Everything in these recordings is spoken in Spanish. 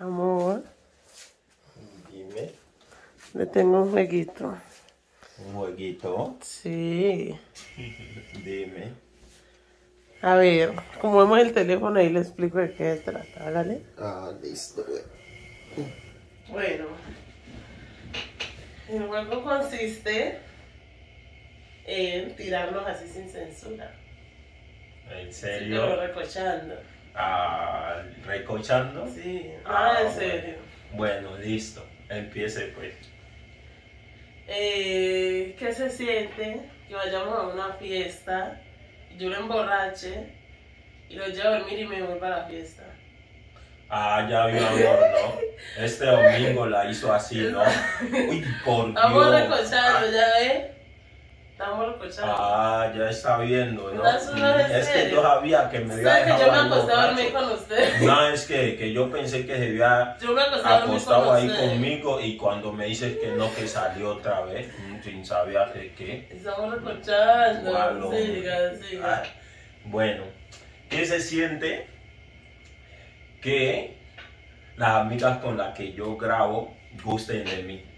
Amor, Dime, le tengo un jueguito. un jueguito. Sí. Dime. A ver, como vemos el teléfono ahí le explico de qué se trata, hágale. Ah, listo. Bueno, el juego consiste en tirarnos así sin censura. ¿En serio? recochando. Ah, recochando. Sí, Ah, ah, en serio. Bueno, listo. Empiece pues. Eh, ¿Qué se siente que vayamos a una fiesta, yo lo emborrache y lo llevo a dormir y me voy para la fiesta? Ah, ya vi amor, ¿no? Este domingo la hizo así, ¿no? Uy, por Dios. Estamos recochando, ¿ya ves? Estamos recochando. Ah, ya está viendo, ¿no? No es que yo sabía que me había ¿Sabes que yo dejado me acosté a dormir con usted? No, es que, que yo pensé que se había Yo me acostado con ahí usted. conmigo y cuando me dices que no, que salió otra vez, mm, sin saber de qué. Estamos. Igual, hombre. Siga, siga. Bueno, ¿qué se siente que las amigas con las que yo grabo gusten de mí?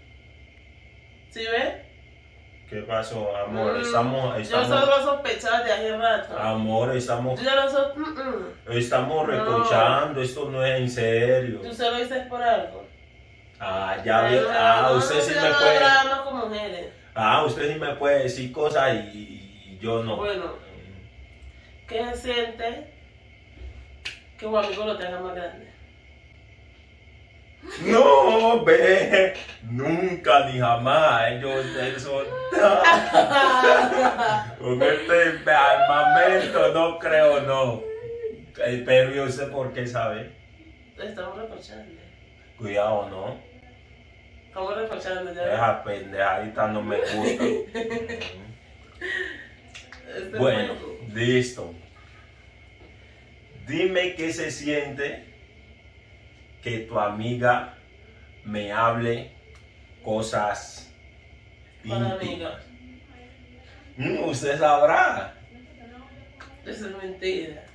¿Qué pasó, amor? Mm, Estamos, Yo estamos, solo sospechaba de hace rato. amor, estamos, Yo ya lo so... mm, mm. estamos No. recochando, esto no es en serio. Tú se lo dices por algo. Ah, ya ve, No, ah, no, usted no, sí yo me puede, con mujeres. ah, usted sí me puede decir cosas y, y yo no. Bueno. ¿Qué se siente que un amigo lo tenga más grande? No, ve, nunca ni jamás, ellos, eso, con este armamento no creo, no. Pero yo sé por qué sabe. Estamos recochando. Cuidado, ¿no? Estamos recochando ya. Esa pendejadita no me gusta. Este Bueno, listo. Dime qué se siente que tu amiga me hable cosas íntimas. Mm, usted sabrá. Eso es mentira.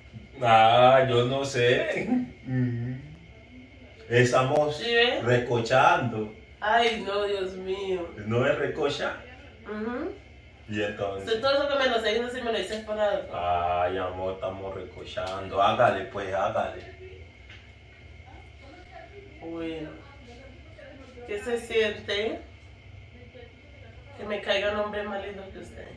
Ah, yo no sé. Mm. Estamos recochando. Ay, no, Dios mío. ¿No es recocha? Ujú. Y entonces. Todo eso que me lo está diciendo si me lo dices por algo. Ay, amor, estamos recochando. Hágale, pues, hágale. Bueno. ¿Qué se siente? Que me caigan hombres más lindos que usted.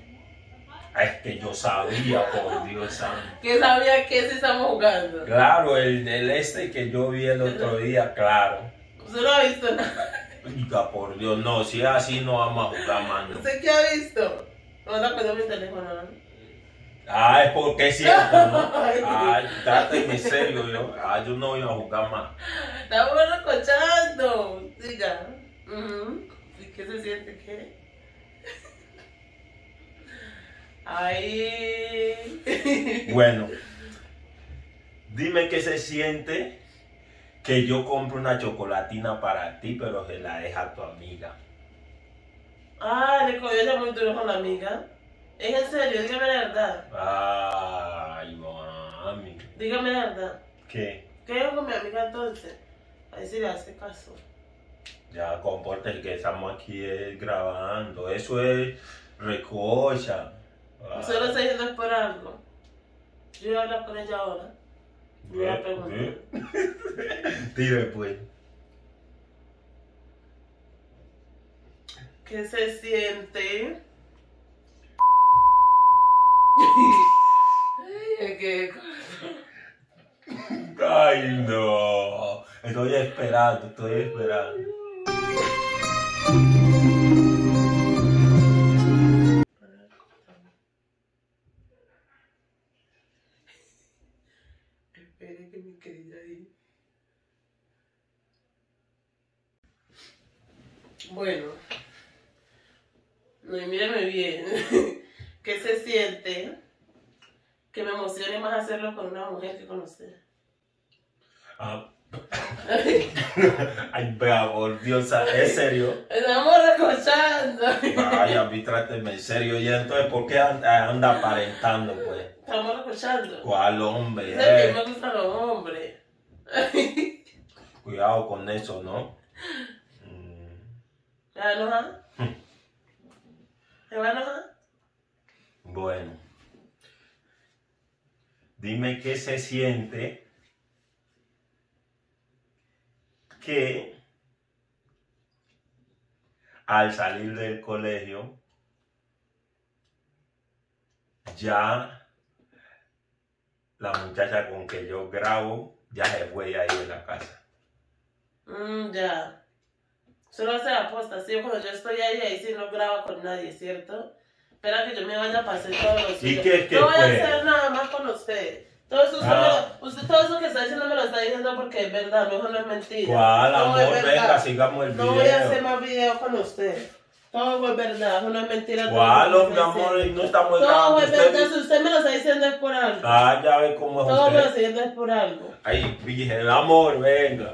Es que yo sabía, por Dios santo. ¿Qué sabía que si estamos jugando? Claro, el, el este que yo vi el otro día, claro. ¿Usted no ha visto nada? Por Dios, no, si es así no vamos a jugar, mano. ¿Usted qué ha visto? No me acuerdo mi teléfono, ¿no? Ah, es porque es cierto, ¿no? Ay, tráteme serio, yo. Ah, yo no voy a jugar más. Estamos recochando. Diga. Ujú. ¿Y qué se siente? ¿Qué? Ay. Bueno, dime qué se siente que yo compre una chocolatina para ti, pero se la deja a tu amiga. Ah, le cogió ya muy duro con la amiga. ¿Es en serio? Dígame la verdad. Ay, mami. Dígame la verdad. ¿Qué? ¿Qué hago con mi amiga entonces? A ver si le hace caso. Ya comporte que estamos aquí grabando. Eso es recocha. Ah, Usted lo está diciendo es por algo. Yo voy a hablar con ella ahora. Voy a preguntar. Dime pues. ¿Qué se siente? Ay, es que... Ay, no. Estoy esperando, estoy esperando. Espere que mi querida ahí. Bueno. No, y míreme bien. ¿Qué se siente? Que me emocione más hacerlo con una mujer que con usted. Ah. Ay, vea, por Dios, ¿es serio? Estamos recochando. Ay, a mí tráteme serio. Y entonces, ¿por qué anda, anda aparentando, pues? Estamos recochando. ¿Cuál hombre? Es que eh? me gustan los hombres. Cuidado con eso, ¿no? ¿Te va a enojar? ¿Te va a enojar? Bueno. Dime qué se siente que al salir del colegio ya la muchacha con que yo grabo ya se fue ahí de la casa. Mm, ya. Solo hace aposta, ¿sí? Cuando yo estoy ahí, ahí sí no grabo con nadie, ¿cierto? Espera que yo me vaya a pasar todos los ¿Y días. No voy a hacer nada más con usted. Todo eso, usted Ah. usted, todo eso que está diciendo me lo está diciendo porque es verdad, mejor no es mentira. ¿Cuál, Todo amor? Venga, sigamos el No voy a hacer video. más videos con usted. Todo es verdad, eso no es mentira. ¿Cuál, está amor? No estamos Todo es verdad, si Usted... usted me lo está diciendo es por algo. Ah, ya ve cómo es Todo me lo está usted. diciendo es por algo. Ay, virgen, amor, venga.